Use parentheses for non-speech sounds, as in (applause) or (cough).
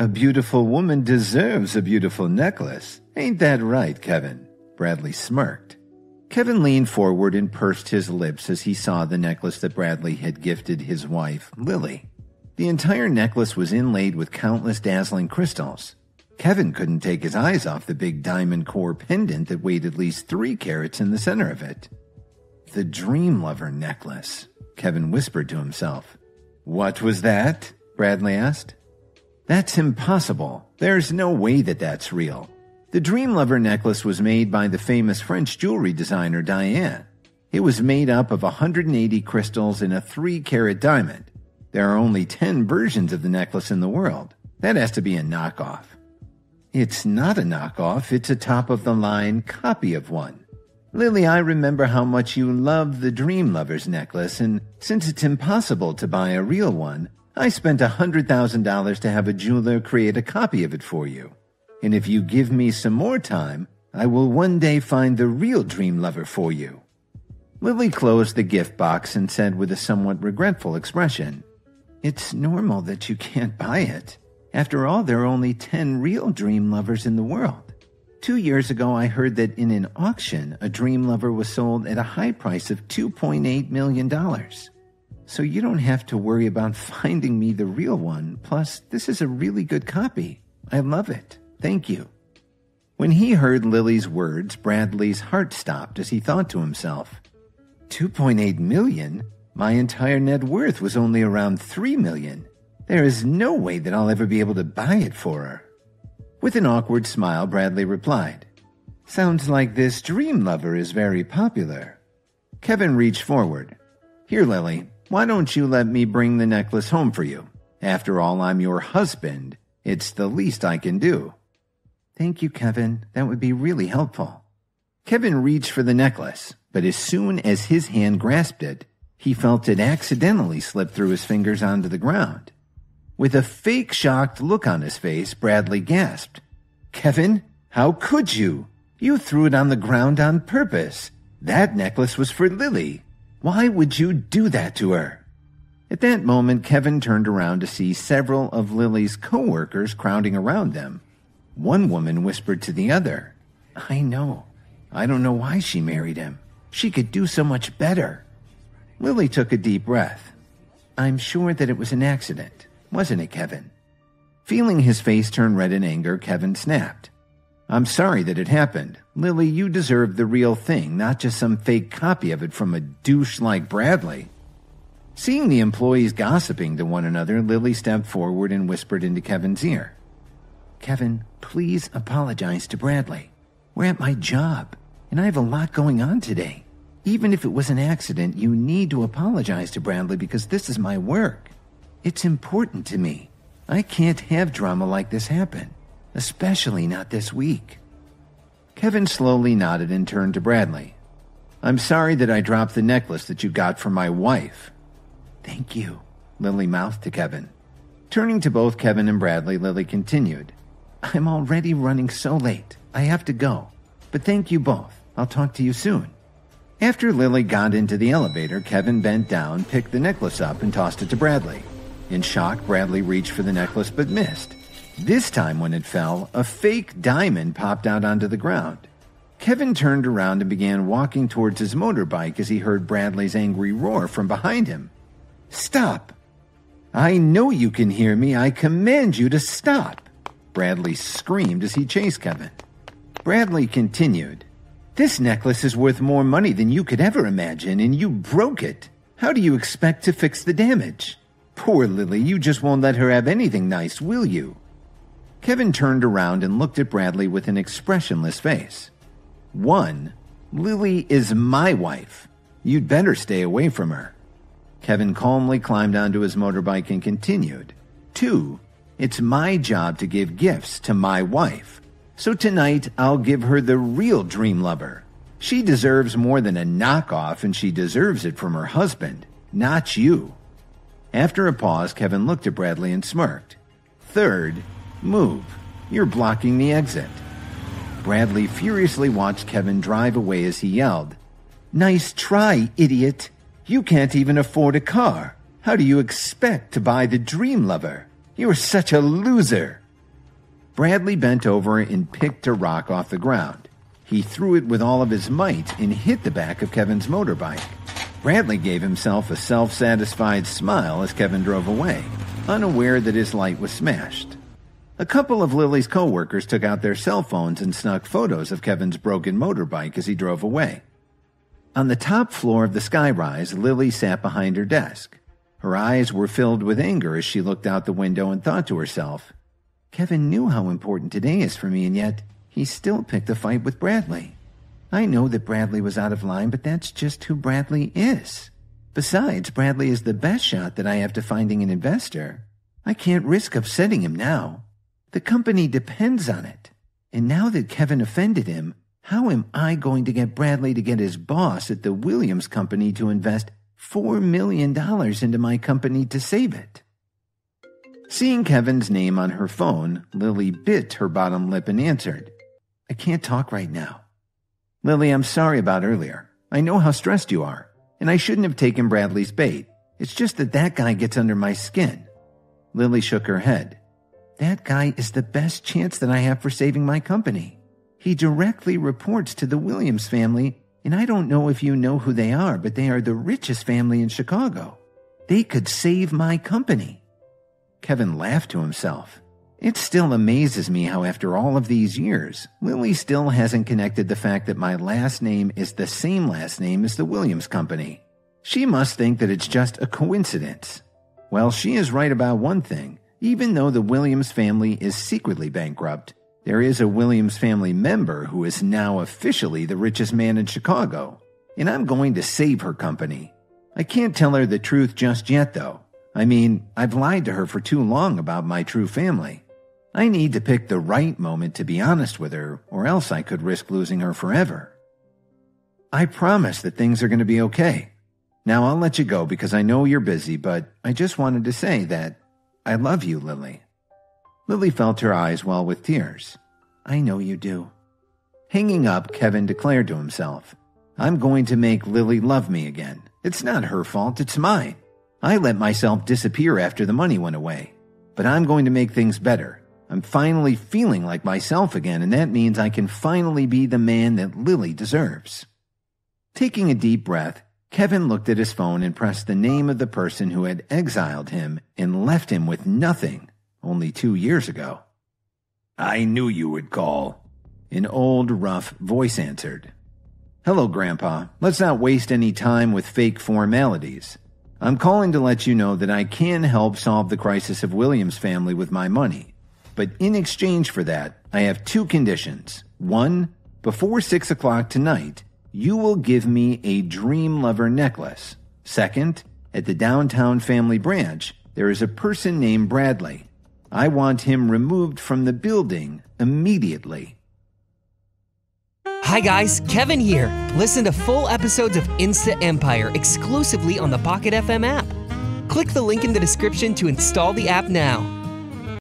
A beautiful woman deserves a beautiful necklace. Ain't that right, Kevin? Bradley smirked. Kevin leaned forward and pursed his lips as he saw the necklace that Bradley had gifted his wife, Lily. The entire necklace was inlaid with countless dazzling crystals. Kevin couldn't take his eyes off the big diamond core pendant that weighed at least three carats in the center of it. The Dream Lover necklace, Kevin whispered to himself. What was that? Bradley asked. That's impossible. There's no way that that's real. The Dream Lover necklace was made by the famous French jewelry designer Diane. It was made up of 180 crystals in a 3 carat diamond. There are only 10 versions of the necklace in the world. That has to be a knockoff. It's not a knockoff, it's a top of the line copy of one. Lily, I remember how much you love the Dream Lover's necklace, and since it's impossible to buy a real one, I spent a $100,000 to have a jeweler create a copy of it for you and if you give me some more time, I will one day find the real dream lover for you. Lily closed the gift box and said with a somewhat regretful expression, It's normal that you can't buy it. After all, there are only 10 real dream lovers in the world. Two years ago, I heard that in an auction, a dream lover was sold at a high price of $2.8 million. So you don't have to worry about (laughs) finding me the real one. Plus, this is a really good copy. I love it. Thank you. When he heard Lily's words, Bradley's heart stopped as he thought to himself, 2.8 million? My entire net worth was only around 3 million. There is no way that I'll ever be able to buy it for her. With an awkward smile, Bradley replied, Sounds like this dream lover is very popular. Kevin reached forward. Here, Lily, why don't you let me bring the necklace home for you? After all, I'm your husband. It's the least I can do. Thank you, Kevin. That would be really helpful. Kevin reached for the necklace, but as soon as his hand grasped it, he felt it accidentally slip through his fingers onto the ground. With a fake shocked look on his face, Bradley gasped, Kevin, how could you? You threw it on the ground on purpose. That necklace was for Lily. Why would you do that to her? At that moment, Kevin turned around to see several of Lily's co-workers crowding around them. One woman whispered to the other, I know. I don't know why she married him. She could do so much better. Lily took a deep breath. I'm sure that it was an accident, wasn't it, Kevin? Feeling his face turn red in anger, Kevin snapped. I'm sorry that it happened. Lily, you deserve the real thing, not just some fake copy of it from a douche like Bradley. Seeing the employees gossiping to one another, Lily stepped forward and whispered into Kevin's ear. Kevin, please apologize to Bradley. We're at my job, and I have a lot going on today. Even if it was an accident, you need to apologize to Bradley because this is my work. It's important to me. I can't have drama like this happen, especially not this week. Kevin slowly nodded and turned to Bradley. I'm sorry that I dropped the necklace that you got from my wife. Thank you, Lily mouthed to Kevin. Turning to both Kevin and Bradley, Lily continued. I'm already running so late. I have to go. But thank you both. I'll talk to you soon. After Lily got into the elevator, Kevin bent down, picked the necklace up, and tossed it to Bradley. In shock, Bradley reached for the necklace but missed. This time, when it fell, a fake diamond popped out onto the ground. Kevin turned around and began walking towards his motorbike as he heard Bradley's angry roar from behind him. Stop! I know you can hear me. I command you to stop. Bradley screamed as he chased Kevin. Bradley continued, This necklace is worth more money than you could ever imagine, and you broke it. How do you expect to fix the damage? Poor Lily, you just won't let her have anything nice, will you? Kevin turned around and looked at Bradley with an expressionless face. One, Lily is my wife. You'd better stay away from her. Kevin calmly climbed onto his motorbike and continued. Two, it's my job to give gifts to my wife. So tonight, I'll give her the real dream lover. She deserves more than a knockoff, and she deserves it from her husband, not you. After a pause, Kevin looked at Bradley and smirked. Third, move. You're blocking the exit. Bradley furiously watched Kevin drive away as he yelled, Nice try, idiot. You can't even afford a car. How do you expect to buy the dream lover? You're such a loser. Bradley bent over and picked a rock off the ground. He threw it with all of his might and hit the back of Kevin's motorbike. Bradley gave himself a self satisfied smile as Kevin drove away, unaware that his light was smashed. A couple of Lily's coworkers took out their cell phones and snuck photos of Kevin's broken motorbike as he drove away. On the top floor of the skyrise, Lily sat behind her desk. Her eyes were filled with anger as she looked out the window and thought to herself, Kevin knew how important today is for me, and yet he still picked a fight with Bradley. I know that Bradley was out of line, but that's just who Bradley is. Besides, Bradley is the best shot that I have to finding an investor. I can't risk upsetting him now. The company depends on it. And now that Kevin offended him, how am I going to get Bradley to get his boss at the Williams Company to invest $4 million into my company to save it? Seeing Kevin's name on her phone, Lily bit her bottom lip and answered, I can't talk right now. Lily, I'm sorry about earlier. I know how stressed you are, and I shouldn't have taken Bradley's bait. It's just that that guy gets under my skin. Lily shook her head. That guy is the best chance that I have for saving my company. He directly reports to the Williams family, and I don't know if you know who they are, but they are the richest family in Chicago. They could save my company. Kevin laughed to himself. It still amazes me how, after all of these years, Lily still hasn't connected the fact that my last name is the same last name as the Williams Company. She must think that it's just a coincidence. Well, she is right about one thing. Even though the Williams family is secretly bankrupt, there is a Williams family member who is now officially the richest man in Chicago. And I'm going to save her company. I can't tell her the truth just yet, though. I mean, I've lied to her for too long about my true family. I need to pick the right moment to be honest with her, or else I could risk losing her forever. I promise that things are going to be okay. Now I'll let you go because I know you're busy, but I just wanted to say that I love you, Lily. Lily felt her eyes well with tears. I know you do. Hanging up, Kevin declared to himself, I'm going to make Lily love me again. It's not her fault, it's mine. I let myself disappear after the money went away. But I'm going to make things better. I'm finally feeling like myself again, and that means I can finally be the man that Lily deserves. Taking a deep breath, Kevin looked at his phone and pressed the name of the person who had exiled him and left him with nothing only two years ago. I knew you would call. An old, rough voice answered. Hello, Grandpa. Let's not waste any time with fake formalities. I'm calling to let you know that I can help solve the crisis of Williams' family with my money. But in exchange for that, I have two conditions. One, before 6 o'clock tonight, you will give me a Dream Lover necklace. Second, at the downtown family branch, there is a person named Bradley. I want him removed from the building immediately. Hi guys, Kevin here. Listen to full episodes of Insta Empire exclusively on the Pocket FM app. Click the link in the description to install the app now.